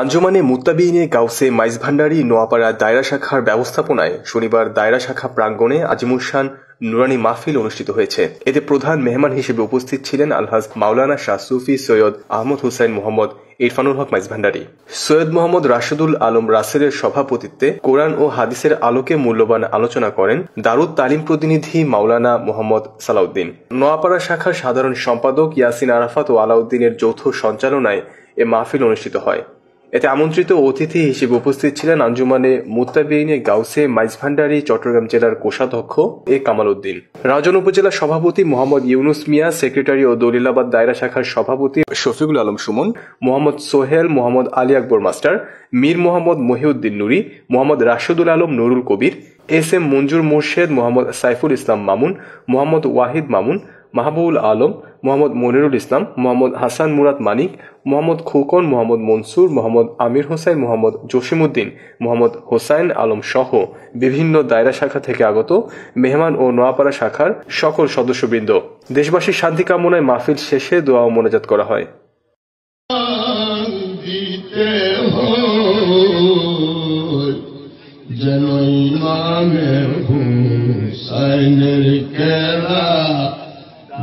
আঞ্জুমানে মুত্তাবিইনে গাউসে মাইজ ভান্ডারি নোয়াপাড়া দায়রা শাখার ব্যবস্থাপনায় শনিবার দায়রা শাখা প্রাঙ্গণে আজিমুসান নুরানি মাহফিল অনুষ্ঠিত হয়েছে। এতে প্রধান মেহমান হিসেবে উপস্থিত ছিলেন আলহাজ মাওলানা শাহ সুফি সৈয়দ আহমদ হুসাইন মোহাম্মদ ইরফানুল হক মাইজ ভান্ডারি সৈয়দ মোহাম্মদ রাশেদুল আলম রাসেলের সভাপতিত্বে কোরআন ও হাদিসের আলোকে মূল্যবান আলোচনা করেন দারুদ তালিম প্রতিনিধি মাওলানা মোহাম্মদ সালাউদ্দিন। নোয়াপাড়া শাখার সাধারণ সম্পাদক ইয়াসিন আরাফাত ও আলাউদ্দিনের যৌথ সঞ্চালনায় এ মাহফিল অনুষ্ঠিত হয়। এতে আমন্ত্রিত অতিথি হিসেবে উপস্থিত ছিলেন আঞ্জুমানে মুত্তাবিনে গাউসে মাইজভান্ডারি চট্টগ্রাম জেলার কোষাধ্যক্ষ এ কামাল উদ্দিন রাজন উপজেলা সভাপতি মোহাম্মদ ইউনুস মিয়া, সেক্রেটারি ও দলিলাবাদ দায়রা শাখার সভাপতি Shafiqul Alam Sumon, Mohammad Sohel Mohammad Ali Akbar master, Mir Mohammad Mohiuddin Nuri, Mohammad Rashedul Alam Nurul Kabir, S M Manzur Murshed, Mohammad Saiful Islam Mamun, Mohammad Wahid Mamun Mahbubul Alam, Mohammad Monirul Islam, Mohammad Hasan Murad Manik, Mohammad Khokon, Mohammad Monsur, Mohammad Amir Hossain Mohammad Jasimuddin Mohammad Hossain Alam সহ বিভিন্ন দায়রা শাখা থেকে আগত মেহমান ও নোয়াপাড়া শাখার সকল সদস্যবৃন্দ। দেশবাসীর শান্তি কামনায় মাহফিল শেষে দোয়া ও মোনাজাত করা হয়।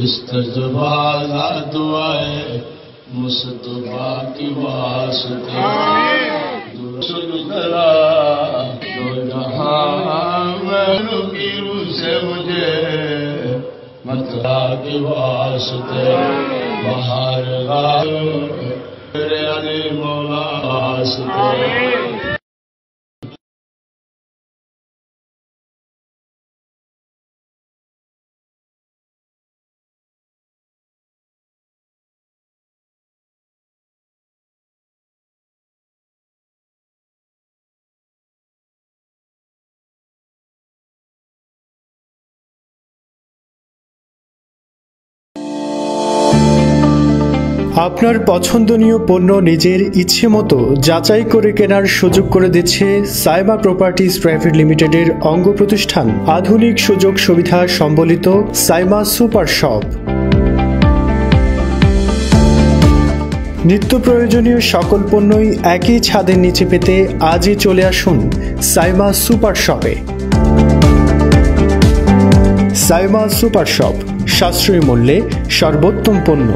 इस्तजबा दुआए मुस्तबा की वास्ते। दुरुस्त करा से मुझे मतला के वास्ते, बाहर ला अरे मौला वास्ते আপনার পছন্দনীয় পণ্য নিজের ইচ্ছে মতো যাচাই করে কেনার সুযোগ করে দিচ্ছে সাইমা প্রপার্টিজ প্রাইভেট লিমিটেডের অঙ্গ প্রতিষ্ঠান। আধুনিক সুযোগ সুবিধা সম্বলিত সাইমা সুপার শপ। নিত্য প্রয়োজনীয় সকল পণ্যই একই ছাদের নিচে পেতে আজই চলে আসুন সাইমা সুপার শপে। সাইমা সুপার শপ, সাশ্রয়ী মূল্যে সর্বোত্তম পণ্য।